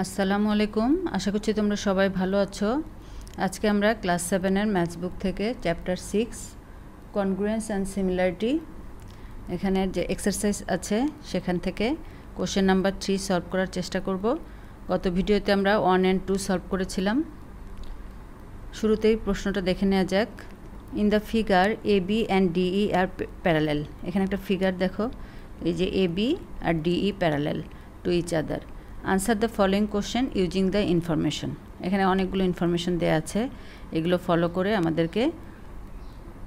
আসসালামু আলাইকুম। আশা করছি তোমরা সবাই ভালো আছো। আজকে আমরা ক্লাস সেভেনের ম্যাথস বুক থেকে chapter six, congruence and similarity এখানে যে এক্সারসাইজ আছে সেখান থেকে কোশ্চেন নাম্বার থ্রি সলভ করার চেষ্টা করব। গত ভিডিওতে আমরা ওয়ান অ্যান্ড টু সলভ করেছিলাম। শুরুতেই প্রশ্নটা দেখে নেওয়া যাক। In the figure A B and D E R parallel. এখানে একটা ফিগার দেখো। এই যে A B R D E parallel to each other. Answer the following question using the information এখানে অনেকগুলো ইনফরমেশন দেওয়া আছে। এগুলো ফলো করে আমাদেরকে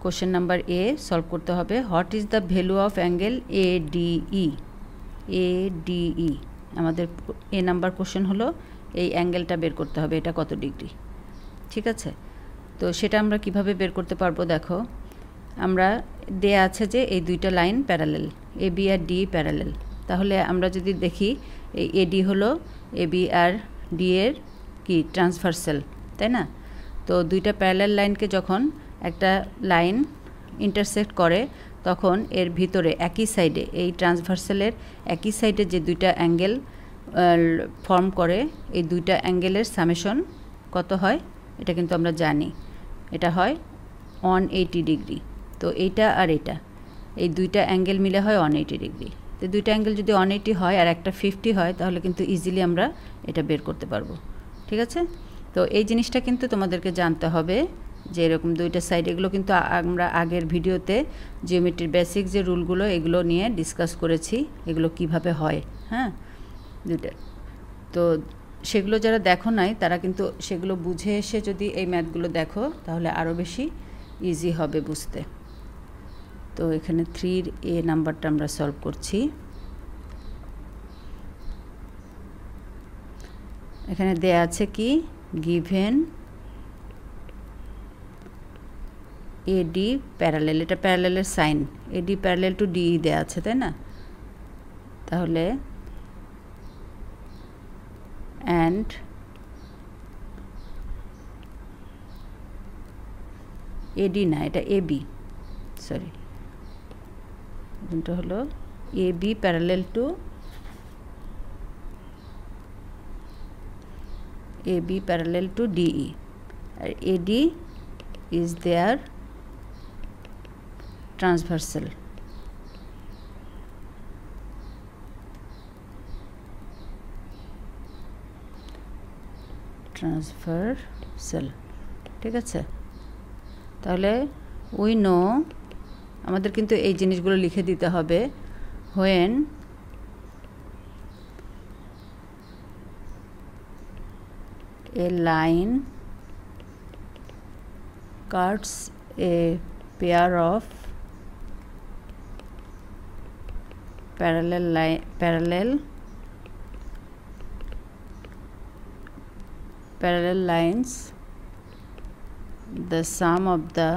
কোশ্চেন নাম্বার এ সলভ করতে হবে। What is the value of angle A D E A D E আমাদের এ নাম্বার কোশ্চেন হলো এই অ্যাঙ্গেলটা বের করতে হবে, এটা কত ডিগ্রি ঠিক আছে? তো সেটা আমরা কীভাবে বের করতে পারব দেখো? আমরা দেয়া আছে যে এই দুইটা লাইন প্যারালেল এ বি আর ডি প্যারালেল তাহলে আমরা যদি দেখি, এই এডি হলো এ বি আর ডি এর কি ট্রান্সভার্সাল তাই না? তো দুইটা প্যারালেল লাইনকে যখন একটা লাইন ইন্টারসেক্ট করে, তখন এর ভিতরে একই সাইডে এই ট্রান্সভার্সালের একই সাইডে যে দুইটা অ্যাঙ্গেল ফর্ম করে, এই দুইটা অ্যাঙ্গেলের সামেশন কত হয়? এটা কিন্তু আমরা জানি। এটা হয় ওয়ান এইটি ডিগ্রি তো এইটা আর এটা। এই দুইটা অ্যাঙ্গেল মিলে হয় ওয়ান এইটি ডিগ্রি তো দুইটা অ্যাঙ্গেল যদি ওয়ান এইটি হয় আর একটা ফিফটি হয়, তাহলে কিন্তু ইজিলি আমরা এটা বের করতে পারব। ঠিক আছে? তো এই জিনিসটা কিন্তু তোমাদেরকে জানতে হবে যে এরকম দুইটা সাইড এগুলো কিন্তু আমরা আগের ভিডিওতে জিওমেট্রির বেসিক যে রুলগুলো এগুলো নিয়ে ডিসকাস করেছি, এগুলো কীভাবে হয় হ্যাঁ? দুইটা। তো সেগুলো যারা দেখো নাই, তারা কিন্তু সেগুলো বুঝে এসে যদি এই ম্যাথগুলো দেখো, তাহলে আরও বেশি ইজি হবে বুঝতে। তো এখানে থ্রির এ নাম্বারটা আমরা সলভ করছি। এখানে দেয়া আছে কি? গিভেন এডি প্যারালেল এটা প্যারালেলের sign A D parallel to D দেয়া আছে, তাই না? তাহলে অ্যান্ড এডি না, এটা এবি সরি এটা হলো A B parallel to A B parallel to D E R A D is there transversal transversal ঠিক আছে? তাহলে উই নো আমাদের কিন্তু এই জিনিসগুলো লিখে দিতে হবে। When a line cuts a pair of parallel lie parallel parallel lines the sum of the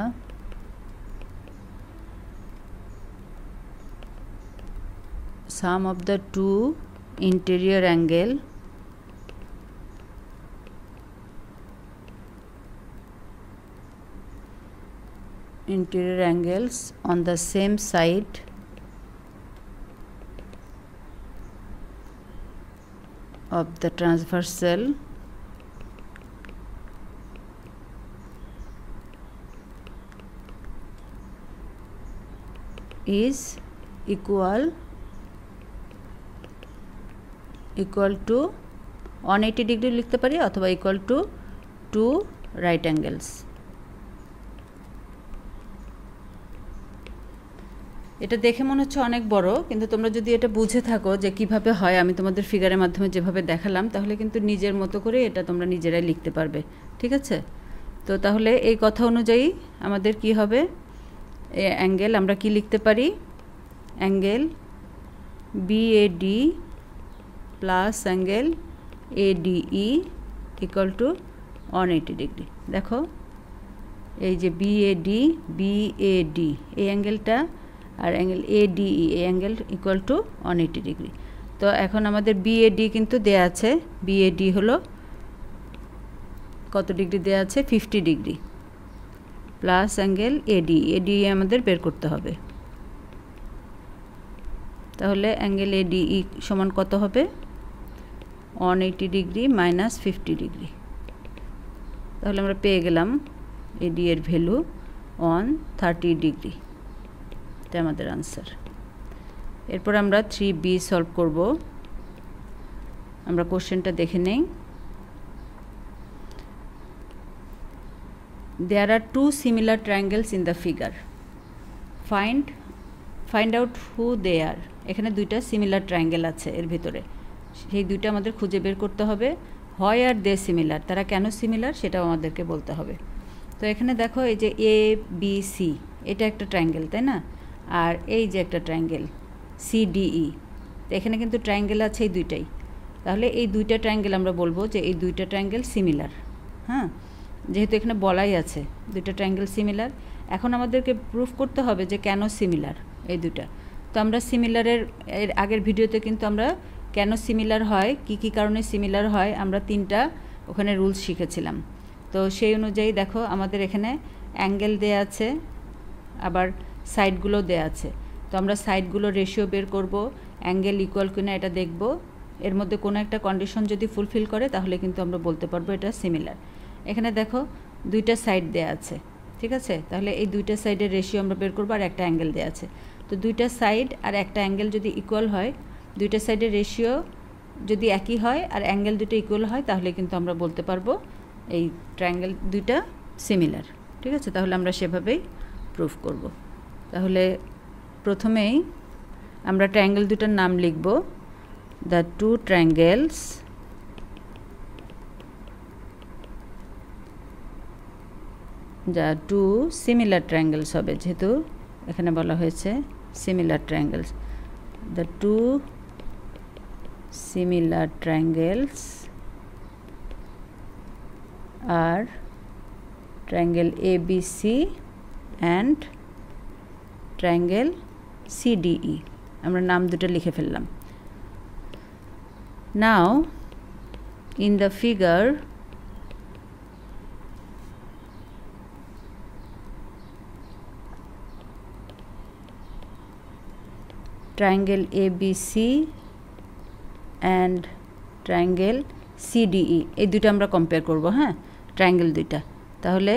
sum of the two interior angle. Interior angles on the same side. Of the transversal. Is equal equal to 180 degree লিখতে পারি অথবা equal to two right angles এটা দেখে মনে হচ্ছে অনেক বড়, কিন্তু তোমরা যদি এটা বুঝে থাকো যে কীভাবে হয়, আমি তোমাদের ফিগারের মাধ্যমে যেভাবে দেখালাম, তাহলে কিন্তু নিজের মতো করে এটা তোমরা নিজেরাই লিখতে পারবে। ঠিক আছে? তো তাহলে এই কথা অনুযায়ী আমাদের কি হবে? এ অ্যাঙ্গেল আমরা কি লিখতে পারি? Angle BAD plus angle ADE equal to one eighty degree দেখো, এই যে বিএডি বিএডি এই অ্যাঙ্গেলটা আর অ্যাঙ্গেল এডিই এই angle equal to one eighty degree তো এখন আমাদের বিএডি কিন্তু দেয়া আছে বিএডি হলো কত ডিগ্রি দেয়া আছে? Fifty degree plus angle A D A D আমাদের বের করতে হবে। তাহলে অ্যাঙ্গেল এডিই সমান কত হবে? One eighty degree minus fifty degree তাহলে আমরা পেয়ে গেলাম এডি এর ভ্যালু ওয়ান থার্টি ডিগ্রি এটা আমাদের আনসার এরপর আমরা থ্রি বি সলভ করব। আমরা কোশ্চেনটা দেখে নেই। There are two similar triangles in the figure find find out who they are এখানে দুইটা সিমিলার ট্রায়াঙ্গেল আছে এর ভিতরে। সেই দুইটা আমাদের খুঁজে বের করতে হবে। হয় আর দে সিমিলার তারা কেন সিমিলার সেটাও আমাদেরকে বলতে হবে। তো এখানে দেখো এই যে এ বি সি এটা একটা ট্রায়াঙ্গেল তাই না? আর এই যে একটা ট্রায়াঙ্গেল সিডিই তো এখানে কিন্তু ট্রায়াঙ্গেল আছে এই দুইটাই। তাহলে এই দুইটা ট্রায়াঙ্গেল আমরা বলব যে এই দুইটা ট্রায়াঙ্গেল সিমিলার হ্যাঁ? যেহেতু এখানে বলাই আছে, দুইটা ট্রায়াঙ্গেল সিমিলার এখন আমাদেরকে প্রুফ করতে হবে যে কেন সিমিলার এই দুটা তো আমরা সিমিলারের এর আগের ভিডিওতে কিন্তু আমরা কেন সিমিলার হয়? কি কি কারণে সিমিলার হয়? আমরা তিনটা ওখানে রুলস শিখেছিলাম। তো সেই অনুযায়ী দেখো আমাদের এখানে অ্যাঙ্গেল দেয়া আছে, আবার সাইডগুলো দেয়া আছে। তো আমরা সাইডগুলো রেশিও বের করব অ্যাঙ্গেল ইকুয়াল কিনা এটা দেখব। এর মধ্যে কোনো একটা কন্ডিশন যদি ফুলফিল করে, তাহলে কিন্তু আমরা বলতে পারব এটা সিমিলার এখানে দেখো দুইটা সাইড দেয়া আছে, ঠিক আছে? তাহলে এই দুইটা সাইডের রেশিও আমরা বের করব আর একটা অ্যাঙ্গেল দেওয়া আছে। তো দুইটা সাইড আর একটা অ্যাঙ্গেল যদি ইকুয়াল হয় দুইটা সাইডের রেশিও যদি একই হয় আর অ্যাঙ্গেল দুটো ইকুয়াল হয়, তাহলে কিন্তু আমরা বলতে পারব এই ট্রায়াঙ্গেল দুইটা সিমিলার ঠিক আছে? তাহলে আমরা সেভাবেই প্রুফ করব। তাহলে প্রথমেই আমরা ট্রায়াঙ্গেল দুটার নাম লিখব দ্য টু ট্রায়াঙ্গেলস যা টু সিমিলার ট্রায়াঙ্গেলস হবে, যেহেতু এখানে বলা হয়েছে similar triangles the two similar triangles are triangle ABC and triangle CDE আমরা নাম দুটো লিখে ফেললাম now in the figure triangle ABC and triangle C D E এই দুটো আমরা কম্পেয়ার করব হ্যাঁ? ট্রায়াঙ্গেল দুইটা। তাহলে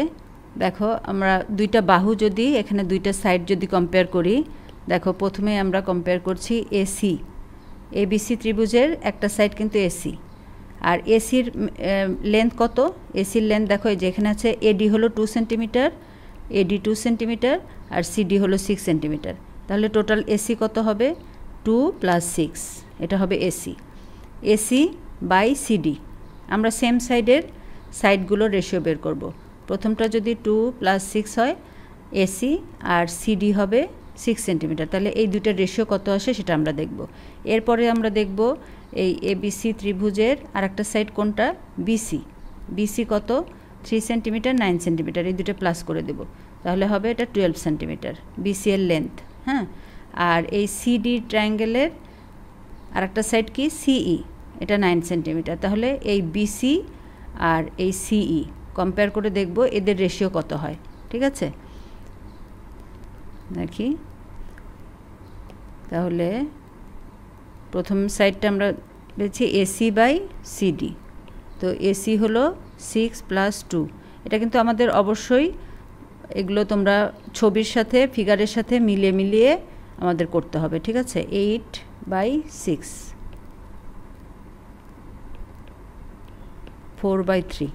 দেখো, আমরা দুইটা বাহু যদি, এখানে দুইটা সাইড যদি কম্পেয়ার করি, দেখো, প্রথমে আমরা কম্পেয়ার করছি এসি এবিসি ত্রিভুজের একটা সাইড কিন্তু এসি আর এসির লেন্থ কত? এসির লেন্থ দেখো, এই যে এখানে আছে এডি হলো two centimetre A D two centimetre R CD হলো সিক্স সেন্টিমিটার তাহলে টোটাল এসি কত হবে? টু প্লাস সিক্স এটা হবে A C A C by C D. আমরা সেম সাইডের সাইডগুলো রেশিও বের করব। প্রথমটা যদি টু প্লাস সিক্স হয়, এসি আর সিডি হবে সিক্স সেন্টিমিটার তাহলে এই দুইটার রেশিও কত আসে সেটা আমরা দেখব। এরপরে আমরা দেখব এই এবিসি ত্রিভুজের আর একটা সাইড কোনটা বিসি বিসি কত? থ্রি সেন্টিমিটার নাইন সেন্টিমিটার এই দুটো প্লাস করে দেব। তাহলে হবে এটা টুয়েলভ সেন্টিমিটার বিসি এর লেন্থ হ্যাঁ? আর এই সিডি ট্রায়াঙ্গেলের আর একটা সাইড কি? সিই এটা নাইন সেন্টিমিটার তাহলে এই বিসি আর এই সিই কম্পেয়ার করে দেখব এদের রেশিও কত হয়, ঠিক আছে? দেখি। তাহলে প্রথম সাইডটা আমরা পেয়েছি A C by C D তো এসি হলো সিক্স প্লাস টু এটা কিন্তু আমাদের অবশ্যই এগুলো তোমরা ছবির সাথে ফিগারের সাথে মিলিয়ে মিলিয়ে আমাদের করতে হবে, ঠিক আছে? Eight by six four by three.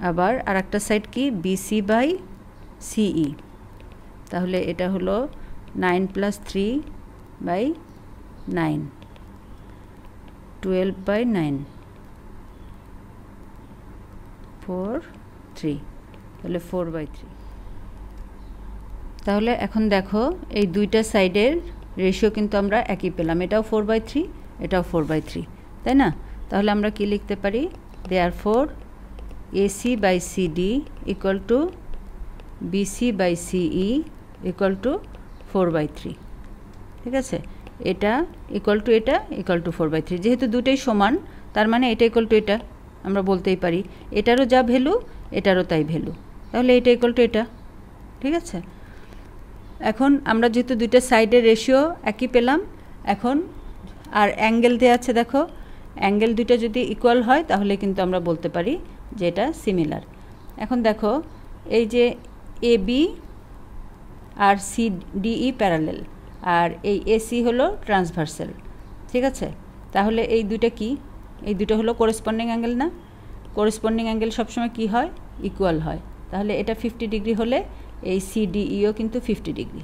আবার আর একটা সাইড কি? বিসি বাই সিই তাহলে এটা হলো nine plus three by nine. Twelve by nine. Four three. তাহলে ফোর বাই থ্রি। তাহলে এখন দেখো, এই দুইটা সাইডের রেশিও কিন্তু আমরা একই পেলাম। এটাও ফোর বাই থ্রি, এটাও ফোর বাই থ্রি। তাই না? তাহলে আমরা কি লিখতে পারি? Therefore A C by C D equal to B C by C E equal to four by three ঠিক আছে? এটা ইকুয়াল টু এটা equal to four by three যেহেতু দুটোই সমান, তার মানে এটা ইকুয়াল টু এটা, আমরা বলতেই পারি। এটারও যা ভ্যালু এটারও তাই ভ্যালু তাহলে এটা ইকুয়াল টু এটা। ঠিক আছে? এখন আমরা যেহেতু দুইটা সাইডের রেশিও একই পেলাম, এখন আর অ্যাঙ্গেল দেওয়া আছে, দেখো। অ্যাঙ্গেল দুটো যদি ইকুয়াল হয়, তাহলে কিন্তু আমরা বলতে পারি যে এটা সিমিলার এখন দেখো, এই যে এ বি আর সি ডিই প্যারালেল আর এই এসি হলো ট্রান্সভার্সাল ঠিক আছে? তাহলে এই দুটো কি? এই দুটো হলো করেসপন্ডিং অ্যাঙ্গেল না? করেসপন্ডিং অ্যাঙ্গেল সবসময় কি হয়? ইকুয়াল হয়। তাহলে এটা ফিফটি ডিগ্রি হলে এই সিডিইও কিন্তু ফিফটি ডিগ্রি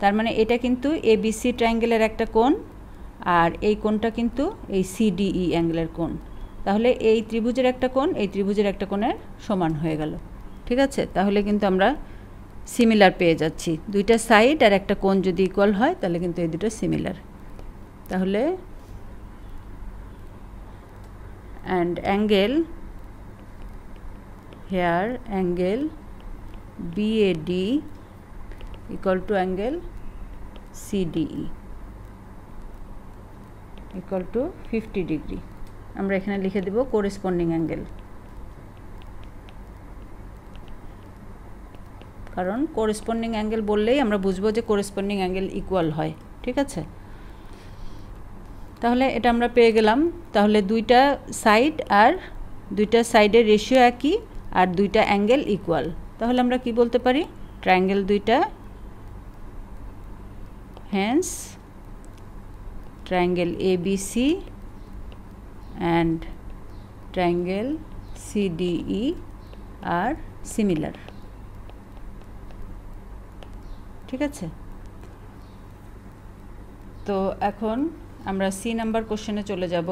তার মানে এটা কিন্তু এবিসি ট্রায়াঙ্গেলের একটা কোণ আর এই কোণটা কিন্তু এই সিডিই অ্যাঙ্গেলের কোণ। তাহলে এই ত্রিভুজের একটা কোণ, এই ত্রিভুজের একটা কোণের সমান হয়ে গেল। ঠিক আছে? তাহলে কিন্তু আমরা সিমিলার পেয়ে যাচ্ছি। দুইটা সাইড আর একটা কোণ যদি ইকুয়াল হয়, তাহলে কিন্তু এই দুটো সিমিলার তাহলে and angle here angle B A D equal to angle CDE equal to 50 degree. আমরা এখানে লিখে দেব corresponding অ্যাঙ্গেল কারণ corresponding অ্যাঙ্গেল বললেই আমরা বুঝব যে corresponding অ্যাঙ্গেল ইকুয়াল হয়, ঠিক আছে? তাহলে এটা আমরা পেয়ে গেলাম। তাহলে দুইটা সাইড আর দুইটা সাইডের রেশিও একই আর দুইটা অ্যাঙ্গেল ইকুয়াল তাহলে আমরা কি বলতে পারি? ট্রায়াঙ্গেল দুইটা, hence triangle ABC and triangle CDE are similar ঠিক আছে তো এখন আমরা সি নাম্বার কোশ্চেনে চলে যাব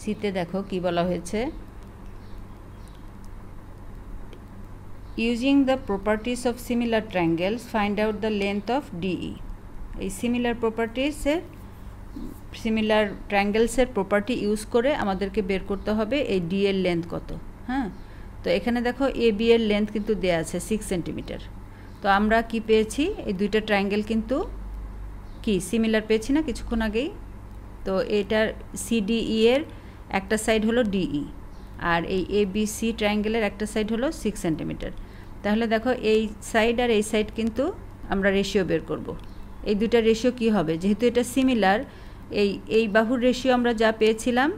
সিতে দেখো কি বলা হয়েছে using the properties of similar triangles, find out the length of DE এই সিমিলার প্রপার্টিসের সিমিলার ট্রায়াঙ্গেলসের প্রপার্টি ইউজ করে আমাদেরকে বের করতে হবে এই ডি এর লেন্থ কত হ্যাঁ? তো এখানে দেখো এ বি এর লেন্থ কিন্তু দেয়া আছে সিক্স সেন্টিমিটার তো আমরা কি পেয়েছি? এই দুইটা ট্রায়াঙ্গেল কিন্তু কি? সিমিলার পেয়েছি না কিছুক্ষণ আগেই? তো এটার সিডিই এর একটা সাইড হলো ডিই আর এই এ বি সি ট্রায়াঙ্গেলের একটা সাইড হলো সিক্স সেন্টিমিটার তাহলে দেখো এই সাইড আর এই সাইড কিন্তু আমরা রেশিও বের করব। এই দুটা রেশিও কি হবে? যেহেতু এটা সিমিলার এই এই বাহুর রেশিও আমরা যা পেয়েছিলাম,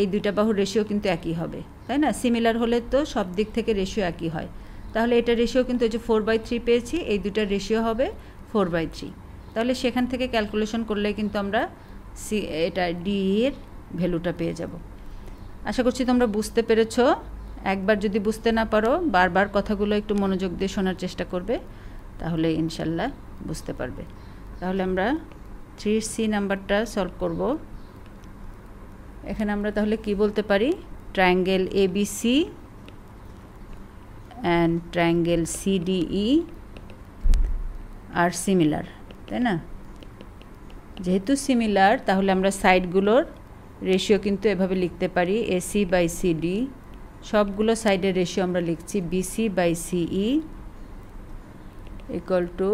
এই দুইটা বাহুর রেশিও কিন্তু একই হবে, তাই না? সিমিলার হলে তো সব দিক থেকে রেশিও একই হয়। তাহলে এটা রেশিও কিন্তু এই যে ফোর বাই থ্রি পেয়েছি, এই দুটার রেশিও হবে ফোর বাই থ্রি তাহলে সেখান থেকে ক্যালকুলেশন করলে কিন্তু আমরা সি, এটা ডি এর ভ্যালুটা পেয়ে যাব। আশা করছি তোমরা বুঝতে পেরেছ। একবার যদি বুঝতে না পারো, বারবার কথাগুলো একটু মনোযোগ দিয়ে শোনার চেষ্টা করবে, তাহলে ইনশাল্লাহ বুঝতে পারবে। তাহলে আমরা থ্রি সি নাম্বারটা সলভ করব। এখানে আমরা তাহলে কি বলতে পারি? Triangle A B C and triangle C D E R similar তাই না? যেহেতু সিমিলার তাহলে আমরা সাইডগুলোর রেশিও কিন্তু এভাবে লিখতে পারি এসি বাই সিডি সবগুলো সাইডের রেশিও আমরা লিখছি B C by C E equal to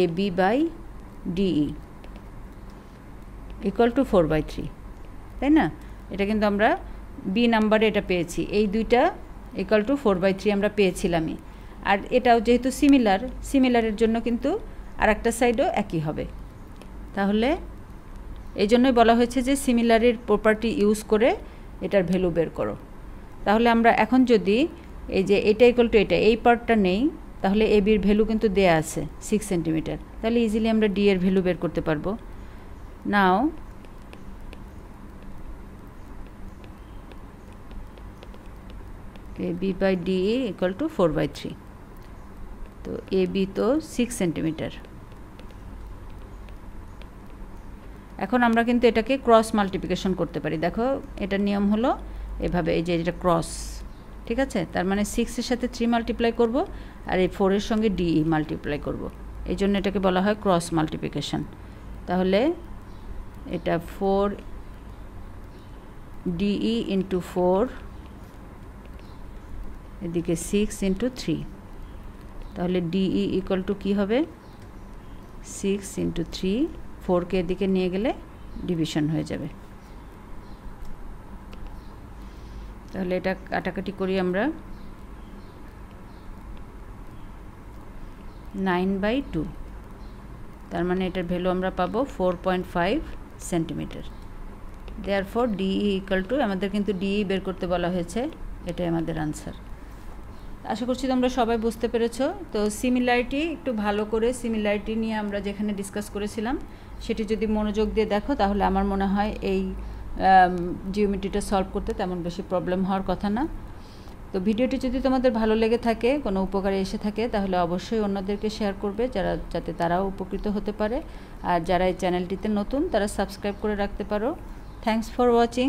A B by D E equal to four by three তাই না? এটা কিন্তু আমরা বি নাম্বারে এটা পেয়েছি। এই দুইটা equal to four by three আমরা পেয়েছিলামই। আর এটাও যেহেতু সিমিলার সিমিলারের জন্য কিন্তু আর একটা সাইডও একই হবে। তাহলে এই জন্যই বলা হয়েছে যে সিমিলারের প্রপার্টি ইউজ করে এটার ভ্যালু বের করো। তাহলে আমরা এখন যদি এই যে এটা ইকুয়াল টু এটা, এই পার্টটা নেই, তাহলে এ বির ভ্যালু কিন্তু দেয়া আছে সিক্স সেন্টিমিটার তাহলে ইজিলি আমরা ডি এর ভ্যালু বের করতে পারব। Now A B by D equal to four by three তো এ বি তো সিক্স সেন্টিমিটার এখন আমরা কিন্তু এটাকে ক্রস মাল্টিপ্লিকেশন করতে পারি। দেখো, এটার নিয়ম হলো এভাবে, এই যে, এটা ক্রস ঠিক আছে? তার মানে সিক্সের সাথে থ্রি মাল্টিপ্লাই করব আর এই ফোরের সঙ্গে ডি মাল্টিপ্লাই করব। এই জন্য এটাকে বলা হয় ক্রস মাল্টিপ্লিকেশন তাহলে এটা four D E into four এদিকে সিক্স ইন্টু থ্রি তাহলে ডিই ইকুয়াল টু কী হবে? সিক্স ইন্টু থ্রি ফোরকে এদিকে নিয়ে গেলে ডিভিশন হয়ে যাবে। তাহলে এটা কাটাকাটি করি আমরা। Nine by two. তার মানে এটার ভ্যালু আমরা পাবো four point five centimetre. Therefore D E equal to আমাদের কিন্তু ডিই বের করতে বলা হয়েছে, এটাই আমাদের আনসার আশা করছি তোমরা সবাই বুঝতে পেরেছ। তো সিমিলারিটি একটু ভালো করে সিমিলারিটি নিয়ে আমরা যেখানে ডিসকাস করেছিলাম, সেটি যদি মনোযোগ দিয়ে দেখো, তাহলে আমার মনে হয় এই জিওমেট্রিটা সলভ করতে তেমন বেশি প্রবলেম হওয়ার কথা না। তো ভিডিওটি যদি তোমাদের ভালো লেগে থাকে, কোনো উপকারে এসে থাকে, তাহলে অবশ্যই অন্যদেরকে শেয়ার করবে, যারা, যাতে তারাও উপকৃত হতে পারে। আর যারা এই চ্যানেলটিতে নতুন, তারা সাবস্ক্রাইব করে রাখতে পারো। Thanks for watching